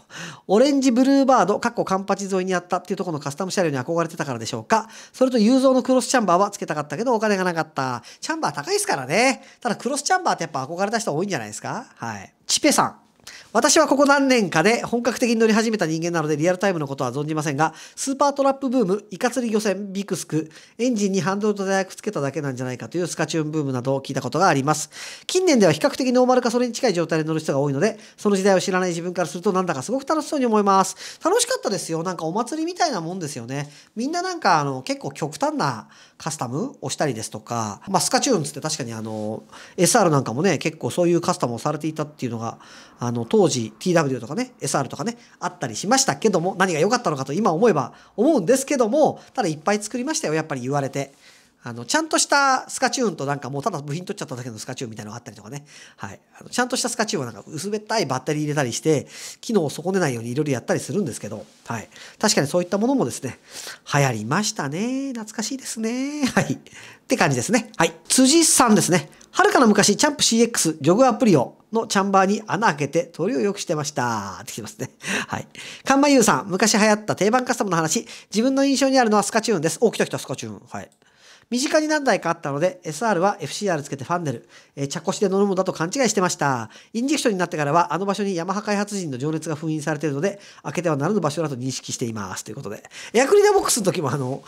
オレンジブルーバード、かっこカンパチ沿いにあったっていうところのカスタム車両に憧れてたからでしょうか。それと雄三のクロスチャンバーはつけたかったけどお金がなかった。チャンバー高いですからね。ただクロスチャンバーってやっぱ憧れた人多いんじゃないですかはい。チペさん。私はここ何年かで本格的に乗り始めた人間なのでリアルタイムのことは存じませんが、スーパートラップブーム、イカ釣り漁船、ビクスク、エンジンにハンドルと大学つけただけなんじゃないかというスカチューンブームなどを聞いたことがあります。近年では比較的ノーマルかそれに近い状態で乗る人が多いので、その時代を知らない自分からするとなんだかすごく楽しそうに思います。楽しかったですよ。なんかお祭りみたいなもんですよね。みんななんかあの結構極端なカスタムをしたりですとか、まあ、スカチューンつって確かにあの SR なんかもね結構そういうカスタムをされていたっていうのがあのの当時 TW とかね SR とかねあったりしましたけども何が良かったのかと今思えば思うんですけどもただいっぱい作りましたよやっぱり言われて。あの、ちゃんとしたスカチューンとなんかもうただ部品取っちゃっただけのスカチューンみたいなのがあったりとかね。はい。あのちゃんとしたスカチューンはなんか薄べったいバッテリー入れたりして、機能を損ねないようにいろいろやったりするんですけど、はい。確かにそういったものもですね、流行りましたね。懐かしいですね。はい。って感じですね。はい。辻さんですね。はるかな昔、チャンプ CX、ジョグアプリをのチャンバーに穴開けて鳥を良くしてました。ってきますね。[LAUGHS] はい。カンマユーさん、昔流行った定番カスタムの話、自分の印象にあるのはスカチューンです。お、来た来たスカチューン。はい。身近に何台かあったので、SR は FCR つけてファンネル、えー、茶こしで乗るものだと勘違いしてました。インジェクションになってからは、あの場所にヤマハ開発人の情熱が封印されているので、開けてはならぬ場所だと認識しています。ということで。エアクリーナーボックスの時も、あの、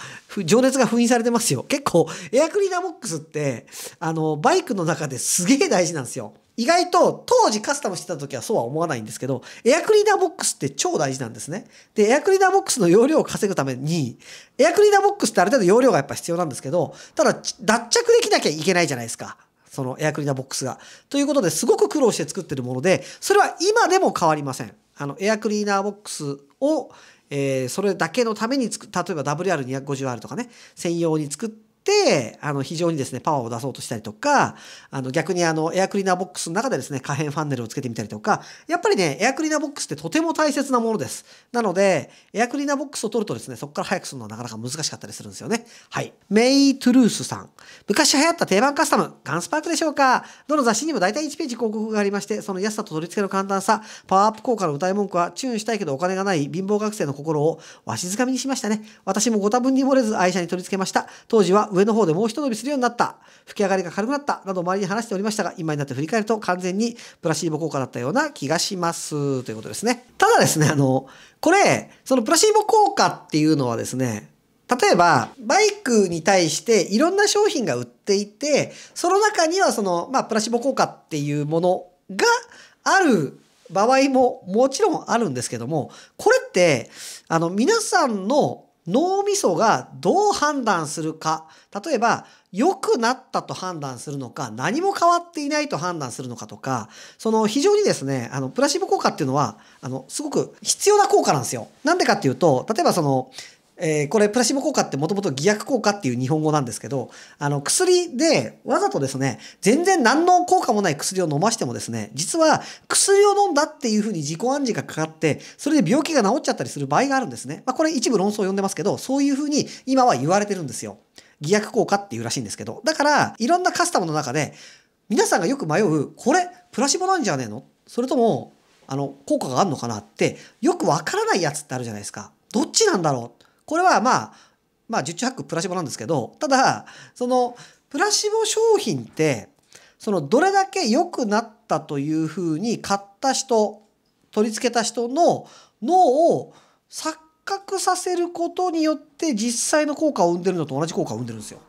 情熱が封印されてますよ。結構、エアクリーナーボックスって、あの、バイクの中ですげえ大事なんですよ。意外と当時カスタムしてた時はそうは思わないんですけど、エアクリーナーボックスって超大事なんですね。で、エアクリーナーボックスの容量を稼ぐために、エアクリーナーボックスってある程度容量がやっぱ必要なんですけど、ただ脱着できなきゃいけないじゃないですか。そのエアクリーナーボックスが。ということですごく苦労して作ってるもので、それは今でも変わりません。あの、エアクリーナーボックスを、えー、それだけのために、例えば WR250R とかね、専用に作って、あの、非常にですね、パワーを出そうとしたりとか、あの、逆にあの、エアクリーナーボックスの中でですね、可変ファンネルをつけてみたりとか、やっぱりね、エアクリーナーボックスってとても大切なものです。なので、エアクリーナーボックスを取るとですね、そこから速くするのはなかなか難しかったりするんですよね。はい。メイ・トゥルースさん。昔流行った定番カスタム、ガンスパークでしょうか？どの雑誌にも大体1ページ広告がありまして、その安さと取り付けの簡単さ、パワーアップ効果の謳い文句は、チューンしたいけどお金がない貧乏学生の心をわしづかみにしましたね。私もご多分に漏れず愛車に取り付けました。当時は上の方でもう一伸びするようになった。吹き上がりが軽くなった。など周りに話しておりましたが、今になって振り返ると完全にプラシーボ効果だったような気がします。ということですね。ただですね、あの、これ、そのプラシーボ効果っていうのはですね、例えば、バイクに対していろんな商品が売っていて、その中にはその、まあ、プラシボ効果っていうものがある場合ももちろんあるんですけども、これって、あの、皆さんの脳みそがどう判断するか。例えば、良くなったと判断するのか、何も変わっていないと判断するのかとか、その非常にですね、あの、プラシボ効果っていうのは、あの、すごく必要な効果なんですよ。なんでかっていうと、例えばその、えーこれプラシボ効果ってもともと偽薬効果っていう日本語なんですけど、あの薬でわざとですね、全然何の効果もない薬を飲ましてもですね、実は薬を飲んだっていうふうに自己暗示がかかって、それで病気が治っちゃったりする場合があるんですね。まあこれ一部論争を呼んでますけど、そういうふうに今は言われてるんですよ。偽薬効果っていうらしいんですけど。だから、いろんなカスタムの中で、皆さんがよく迷う、これプラシボなんじゃねえの？それとも、あの、効果があるのかなって、よくわからないやつってあるじゃないですか。どっちなんだろう？これはまあ、まあ、十中八九プラシボなんですけど、ただ、その、プラシボ商品って、その、どれだけ良くなったというふうに買った人、取り付けた人の脳を錯覚させることによって実際の効果を生んでるのと同じ効果を生んでるんですよ。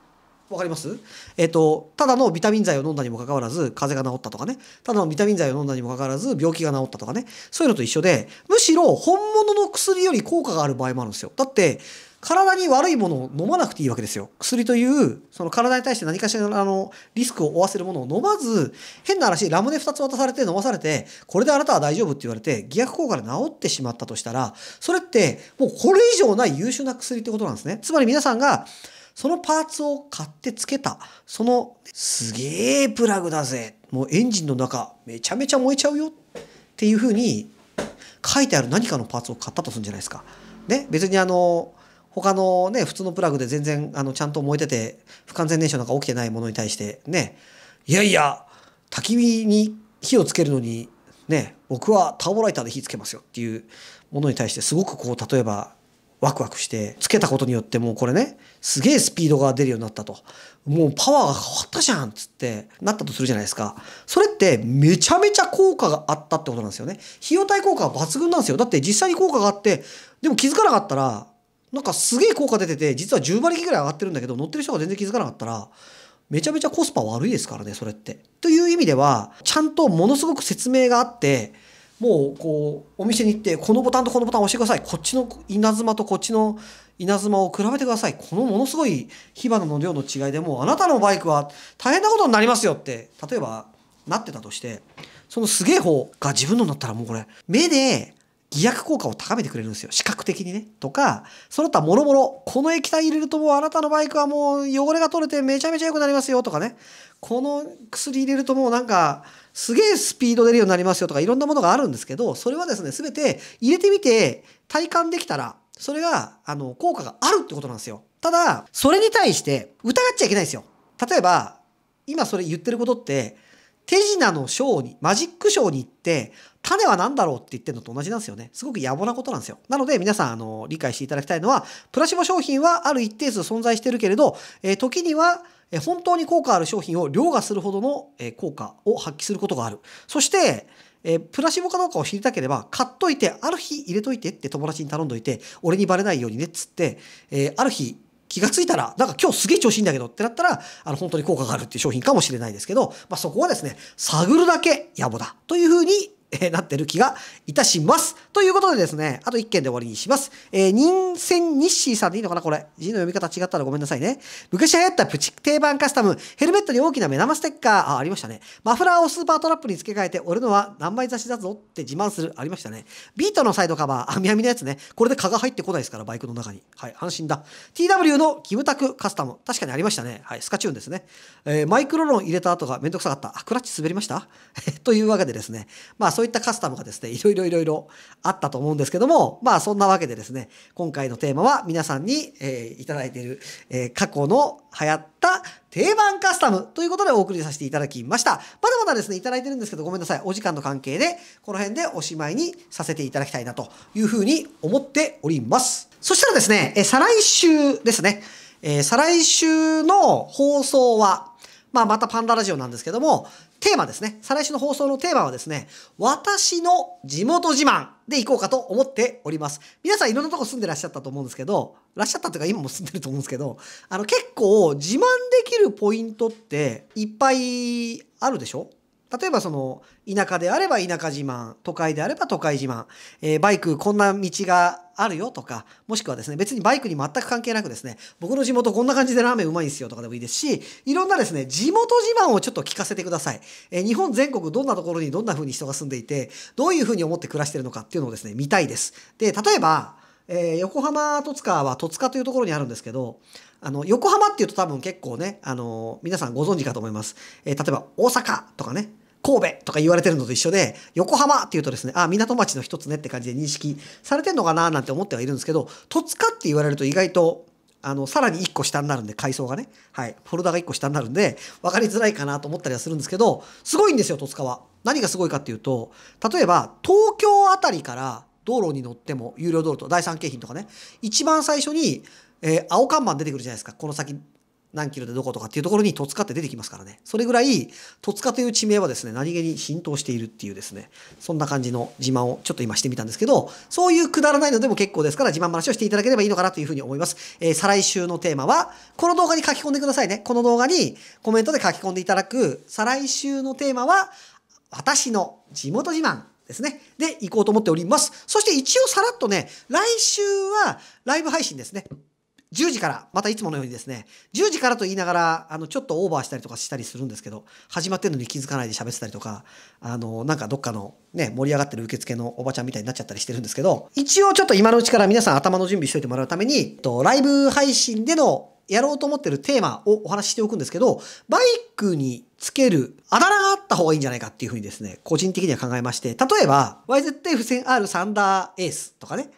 わかります？えっ、と、ただのビタミン剤を飲んだにもかかわらず、風邪が治ったとかね。ただのビタミン剤を飲んだにもかかわらず、病気が治ったとかね。そういうのと一緒で、むしろ本物の薬より効果がある場合もあるんですよ。だって、体に悪いものを飲まなくていいわけですよ。薬という、その体に対して何かしらのあのリスクを負わせるものを飲まず、変な話、ラムネ2つ渡されて飲まされて、これであなたは大丈夫って言われて、偽薬効果で治ってしまったとしたら、それってもうこれ以上ない優秀な薬ってことなんですね。つまり皆さんが、そのパーツを買ってつけた。その、すげえプラグだぜ。もうエンジンの中、めちゃめちゃ燃えちゃうよ。っていうふうに書いてある何かのパーツを買ったとするんじゃないですか。ね、別にあの、他のね、普通のプラグで全然あのちゃんと燃えてて、不完全燃焼なんか起きてないものに対して、ね、いやいや、焚き火に火をつけるのに、ね、僕はターボライターで火つけますよっていうものに対して、すごくこう、例えば、ワクワクしてつけたことによってもうこれねすげえスピードが出るようになったと。もうパワーが変わったじゃんっつってなったとするじゃないですか。それってめちゃめちゃ効果があったってことなんですよね。費用対効果は抜群なんですよ。だって実際に効果があってでも気づかなかったらなんかすげえ効果出てて実は10馬力ぐらい上がってるんだけど乗ってる人が全然気づかなかったらめちゃめちゃコスパ悪いですからねそれって。という意味ではちゃんとものすごく説明があってもうこうお店に行ってこのボタンとこのボタン押してください。こっちの稲妻とこっちの稲妻を比べてください。このものすごい火花の量の違いでもうあなたのバイクは大変なことになりますよって。例えばなってたとしてそのすげえ方が自分のになったらもうこれ目で偽薬効果を高めてくれるんですよ。視覚的にね。とかその他もろもろこの液体入れるともうあなたのバイクはもう汚れが取れてめちゃめちゃ良くなりますよ。とかね。この薬入れるともうなんかすげえスピード出るようになりますよ。とかいろんなものがあるんですけどそれはですね全て入れてみて体感できたらそれがあの効果があるってことなんですよ。ただそれに対して疑っちゃいけないですよ。例えば今それ言ってることって手品のショーにマジックショーに行って種は何だろうって言ってるのと同じなんですよね。すごく野暮なことなんですよ。なので皆さんあの理解していただきたいのはプラシボ商品はある一定数存在してるけれど、えー時にはえー本当に効果ある商品を凌駕するほどのえー効果を発揮することがある。そしてえプラシボかどうかを知りたければ買っといてある日入れといてって友達に頼んどいて俺にバレないようにねっつって、えある日気がついたら、なんか今日すげえ調子いいんだけどってなったら、あの本当に効果があるっていう商品かもしれないですけど、まあ、そこはですね、探るだけ野暮だというふうに、えーなってる気がいたします。ということでですね、あと1件で終わりにします。えー、人選日誌さんでいいのかなこれ。字の読み方違ったらごめんなさいね。昔流行ったプチ定番カスタム、ヘルメットに大きな目玉ステッカー、あ、ありましたね。マフラーをスーパートラップに付け替えて、俺のは何枚差しだぞって自慢する、ありましたね。ビートのサイドカバー、網網のやつね。これで蚊が入ってこないですから、バイクの中に。はい、安心だ。TW のキムタクカスタム、確かにありましたね。はい、スカチューンですね。えーマイクロロン入れた後がめんどくさかった。あ、クラッチ滑りました？[LAUGHS] というわけでですね、まあそういったカスタムがですね、いろいろいろいろあったと思うんですけども、まあそんなわけでですね、今回のテーマは皆さんに、えーいただいている、えー過去の流行った定番カスタムということでお送りさせていただきました。まだまだですね、いただいてるんですけど、ごめんなさい。お時間の関係で、この辺でおしまいにさせていただきたいなというふうに思っております。そしたらですね、えー再来週ですね、えー再来週の放送は、まあ、またパンダラジオなんですけども、テーマですね。再来週の放送のテーマはですね、私の地元自慢でいこうかと思っております。皆さんいろんなとこ住んでらっしゃったと思うんですけど、らっしゃったというか今も住んでると思うんですけど、あの結構自慢できるポイントっていっぱいあるでしょ？例えばその田舎であれば田舎自慢都会であれば都会自慢、えーバイクこんな道があるよとかもしくはですね別にバイクに全く関係なくですね僕の地元こんな感じでラーメンうまいんですよとかでもいいですしいろんなですね地元自慢をちょっと聞かせてください、えー日本全国どんなところにどんな風に人が住んでいてどういう風に思って暮らしてるのかっていうのをですね見たいです。で例えばえー横浜戸塚は戸塚というところにあるんですけどあの横浜っていうと多分結構ね、あの皆さんご存知かと思います、えー例えば大阪とかね神戸とか言われてるのと一緒で横浜っていうとですねあ港町の一つねって感じで認識されてんのかななんて思ってはいるんですけど戸塚って言われると意外とあのさらに1個下になるんで階層がね、はい、フォルダが1個下になるんで分かりづらいかなと思ったりはするんですけどすごいんですよ戸塚は。何がすごいかっていうと例えば東京あたりから道路に乗っても有料道路と第三京浜とかね一番最初に、えー青看板出てくるじゃないですか。この先何キロでどことかっていうところに戸塚って出てきますからねそれぐらい戸塚という地名はですね何気に浸透しているっていうですねそんな感じの自慢をちょっと今してみたんですけどそういうくだらないのでも結構ですから自慢話をしていただければいいのかなというふうに思います、えー再来週のテーマはこの動画に書き込んでくださいねこの動画にコメントで書き込んでいただく再来週のテーマは私の地元自慢ですね。で、行こうと思っております。そして一応さらっとね、来週はライブ配信ですね。10時から、またいつものようにですね、10時からと言いながら、あの、ちょっとオーバーしたりとかしたりするんですけど、始まってるのに気づかないで喋ってたりとか、あの、なんかどっかのね、盛り上がってる受付のおばちゃんみたいになっちゃったりしてるんですけど、一応ちょっと今のうちから皆さん頭の準備しといてもらうために、えっとライブ配信でのやろうと思ってるテーマをお話ししておくんですけど、バイクにつけるあだ名があった方がいいんじゃないかっていうふうにですね、個人的には考えまして、例えば、YZF1000R サンダーエースとかね、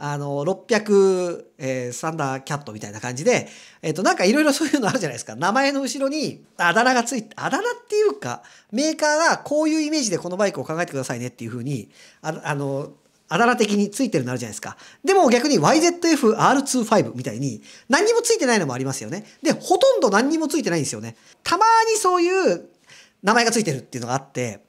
あの、600、えーサンダーキャットみたいな感じで、えっ、と、なんかいろいろそういうのあるじゃないですか。名前の後ろにあだ名がついて、あだ名っていうか、メーカーがこういうイメージでこのバイクを考えてくださいねっていうふうに、ああの、あだ名的についてるのあるじゃないですか。でも逆に YZF-R25 みたいに何にもついてないのもありますよね。で、ほとんど何にもついてないんですよね。たまにそういう名前がついてるっていうのがあって、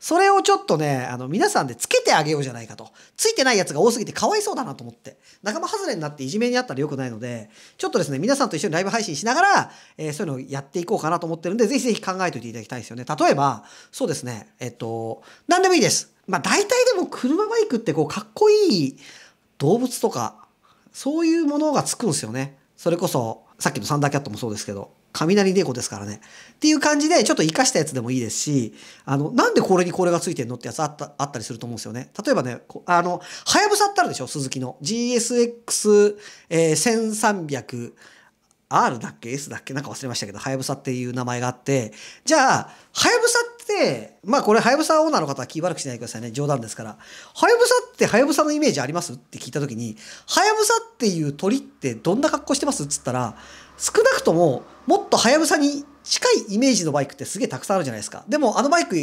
それをちょっとね、あの、皆さんでつけてあげようじゃないかと。ついてないやつが多すぎてかわいそうだなと思って。仲間外れになっていじめにあったら良くないので、ちょっとですね、皆さんと一緒にライブ配信しながら、えーそういうのをやっていこうかなと思ってるんで、ぜひぜひ考えておいていただきたいですよね。例えば、そうですね、えっと、何でもいいです。まあ、大体でも車バイクってこう、かっこいい動物とか、そういうものがつくんですよね。それこそ、さっきのサンダーキャットもそうですけど、雷猫ですからね。っていう感じで、ちょっと活かしたやつでもいいですし、あの、なんでこれにこれがついてんのってやつあった、あったりすると思うんですよね。例えばね、あの、はやぶさってあるでしょ？鈴木の。GSX1300R だっけ ?S だっけ？なんか忘れましたけど、はやぶさっていう名前があって、じゃあ、はやぶさって、まあこれはやぶさオーナーの方は気悪くしないでくださいね。冗談ですから。ははやぶさってはやぶさのイメージあります？って聞いたときに、はやぶさっていう鳥ってどんな格好してます？っつったら、少なくとももっとはやぶさに近いイメージのバイクってすげえたくさんあるじゃないですか。でもあのバイク、は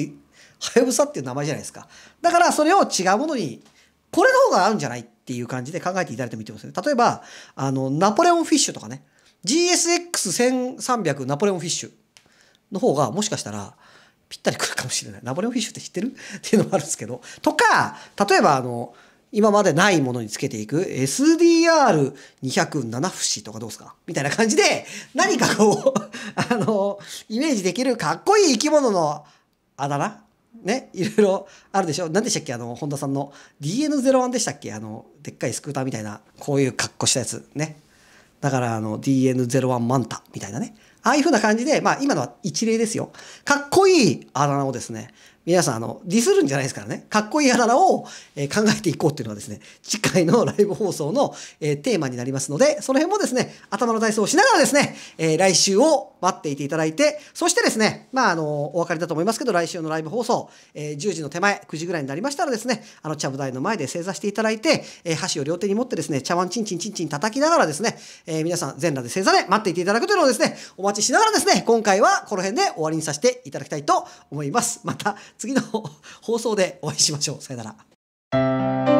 やぶさっていう名前じゃないですか。だからそれを違うものに、これの方が合うんじゃないっていう感じで考えていただいてもいいと思いますね。例えば、あの、ナポレオンフィッシュとかね。GSX1300 ナポレオンフィッシュの方がもしかしたらぴったりくるかもしれない。ナポレオンフィッシュって知ってる？っていうのもあるんですけど。とか、例えばあの、今までないものにつけていく SDR207 節とかどうすか？みたいな感じで何かこう、[LAUGHS] あの、イメージできるかっこいい生き物のあだ名？ね、いろいろあるでしょ？何でしたっけ？あの、本田さんの DN01 でしたっけ？あの、でっかいスクーターみたいな、こういう格好したやつ。ね？だから、あの、DN01 マンタみたいなね？ああいう風な感じで、まあ今のは一例ですよ。かっこいいあだ名をですね、皆さん、あの、ディスるんじゃないですからね。かっこいいあだ名を、え考えていこうっていうのはですね、次回のライブ放送の、えテーマになりますので、その辺もですね、頭の体操をしながらですね、え来週を待っていていただいて、そしてですね、まあ、あの、お分かりだと思いますけど、来週のライブ放送、え10時の手前、9時ぐらいになりましたらですね、あの、茶舞台の前で正座していただいて、え箸を両手に持ってですね、茶碗チンチンチンチン叩きながらですね、え皆さん全裸で正座で待っていていただくというのをですね、お待ちしながらですね、今回はこの辺で終わりにさせていただきたいと思います。また次の放送でお会いしましょう。さよなら。